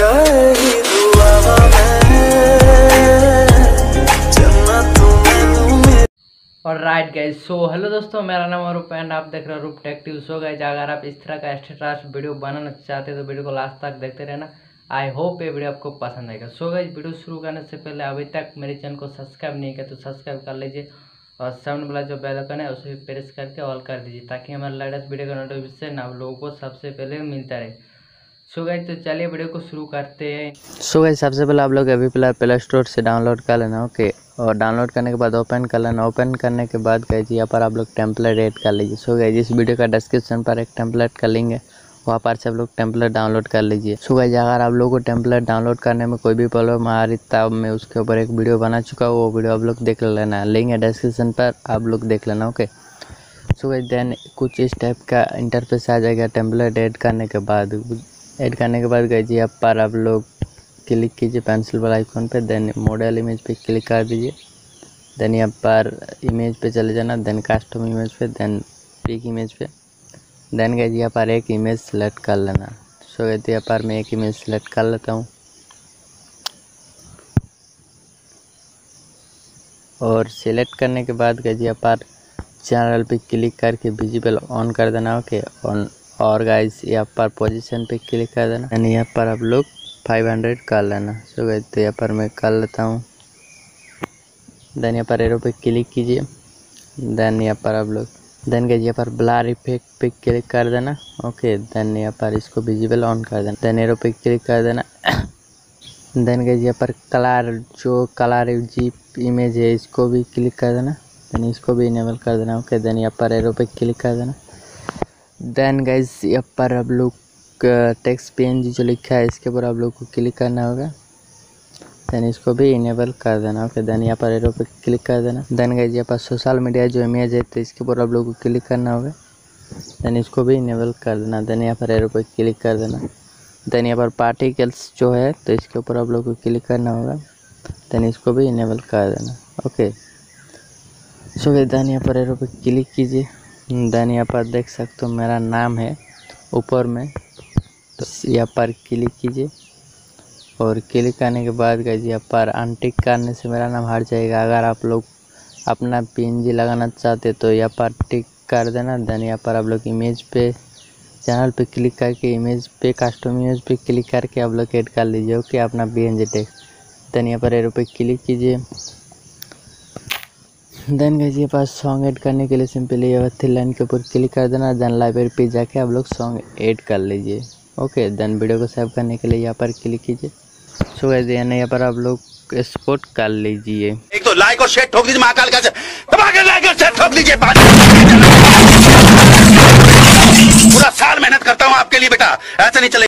और right guys so hello दोस्तों, मेरा नाम है रूप एंड आप देख रहे हो रूप टेक्टिव सो गाइज़ अगर आप इस तरह का स्टेटस वीडियो बनाना चाहते हैं तो वीडियो को लास्ट तक देखते रहना। आई होप ये वीडियो आपको पसंद आएगा। सो गाइज़ वीडियो शुरू करने से पहले अभी तक मेरे चैनल को सब्सक्राइब नहीं किया तो सब्सक्राइब कर लीजिए और सामने वाला जो बेल आइकन है, उसे भी प्रेस करके ऑल कर दीजिए, ताकि हमारे लेटेस्ट वीडियो का नोटिफिकेशन आप लोगों को सबसे पहले मिलता रहे। सो गाइज़ तो चलिए वीडियो को शुरू करते हैं। सो गाइज़ सबसे पहले आप लोग अभी फ़िलहाल प्ले स्टोर से डाउनलोड कर लेना ओके और डाउनलोड करने के बाद ओपन कर लेना। ओपन करने के बाद गाइज़ यहाँ पर आप लोग टेम्पलेट एड कर लीजिए। सो गाइज़ इस वीडियो का डिस्क्रिप्शन पर एक टेम्पलेट का लिंक है, वहाँ पर से आप लोग टेम्पलेट डाउनलोड कर लीजिए। सो गाइज़ अगर आप लोग को टेम्पलेट डाउनलोड करने में कोई भी प्रॉब्लम आ रही, तब मैं उसके ऊपर एक वीडियो बना चुका हूँ, वो वीडियो आप लोग देख लेना। लिंक है डिस्क्रिप्शन पर, आप लोग देख लेना ओके सो गाइज़ देन कुछ इस टाइप का इंटरफेस आ जाएगा टेम्पलेट एड करने के बाद। ऐड करने के बाद गाइज़ यहाँ पर आप लोग क्लिक कीजिए पेंसिल वाला आइकॉन पे देन मॉडल इमेज पे क्लिक कर दीजिए। देन यहाँ पर इमेज पे चले जाना देन कस्टम इमेज पे देन पिक इमेज पे। देन गए यहाँ पर एक इमेज सेलेक्ट कर लेना। सो गए यहाँ पर मैं एक इमेज सेलेक्ट कर लेता हूँ। और सिलेक्ट करने के बाद गए यहाँ पर चैनल पे क्लिक करके विजिबल ऑन कर देना ओके ऑन और गाइज़ यहाँ पर पोजीशन पे क्लिक कर देना। यानी यहाँ पर आप लोग 500 कर लेना। सो गए तो यहाँ पर मैं कर लेता हूँ। देन यहाँ पर एरो पे क्लिक कीजिए। देन यहाँ पर आप लोग देन गए यहाँ पर ब्लार इफ़ेक्ट पे क्लिक कर देना। ओके देन यहाँ पर इसको विजिबल ऑन कर देना। देन एरो पे क्लिक कर देना। देन गए यहाँ पर कलर जो कलर जी इमेज है, इसको भी क्लिक कर देना। देन इसको भी इनेबल कर देना। ओके देन यहाँ पर एरो पे क्लिक कर देना। देन गाइज़ यहाँ पर आप लोग टेक्स्ट पी जो लिखा है, इसके ऊपर आप लोग को क्लिक करना होगा। देन इसको भी इनेबल कर देना ओके देन यहाँ पर एरो पे क्लिक कर देना। देन गाइज़ यहाँ पर सोशल मीडिया जो इमेज है तो इसके ऊपर आप लोग को क्लिक करना होगा। देन इसको भी इनेबल कर देना। देन यहाँ पर एरो पे क्लिक कर देना। देन यहाँ पर पार्टिकल्स जो है तो इसके ऊपर आप लोग को क्लिक करना होगा। देन इसको भी इनेबल कर देना ओके सो देन यहाँ पर एरो पे क्लिक कीजिए। देन यहाँ पर देख सकते हो, मेरा नाम है ऊपर में। तो यहाँ पर क्लिक कीजिए। और क्लिक करने के बाद गए यहाँ पर अनटिक करने से मेरा नाम हट जाएगा। अगर आप लोग अपना पीएनजी लगाना चाहते तो यहाँ पर टिक कर देना। देन यहाँ पर आप लोग इमेज पे चैनल पे क्लिक करके इमेज पे कस्टम इमेज पे क्लिक करके आप लोग ऐड कर लीजिए। ओके अपना B N G text then यहाँ पर एरो पे क्लिक कीजिए। देन गए पास सॉन्ग ऐड करने के लिए सिंपली ये थ्री लाइन के ऊपर क्लिक कर देना देन लाइब्रेरी पे जाके आप लोग सॉन्ग ऐड कर लीजिए। ओके देन वीडियो को सेव करने के लिए यहाँ पर क्लिक कीजिए। सो गए यहाँ पर आप लोग एक्सपोर्ट कर लीजिए। एक तो लाइक और शेयर ठोक महाकाल का लाइक और शेयर ठोक पूरा साल मेहनत करता हूँ आपके लिए बेटा। ऐसा नहीं चले